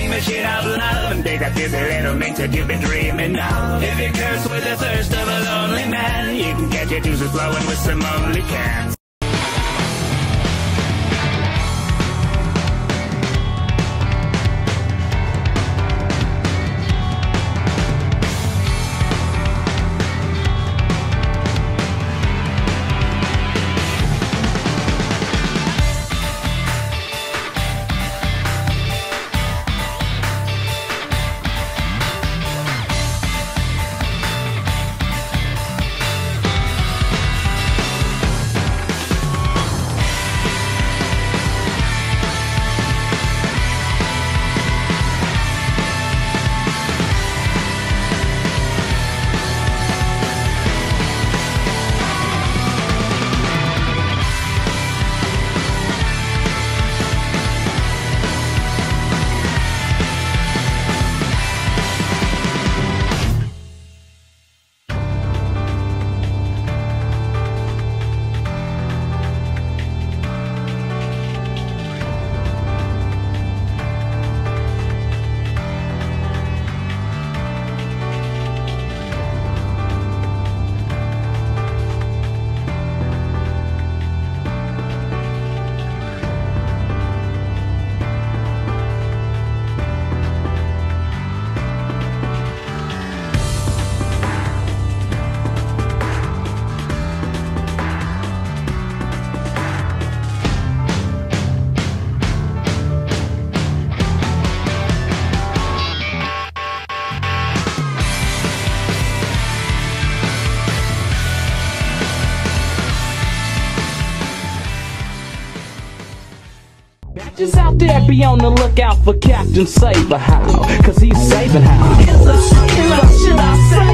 dream of shit out loud And days that feel the little minx that you've been dreaming of. If you're cursed with the thirst of a lonely man You can catch your juices flowing with some only cans Just out there, be on the lookout for Captain Saberhow, cause he's saving how. In the, in the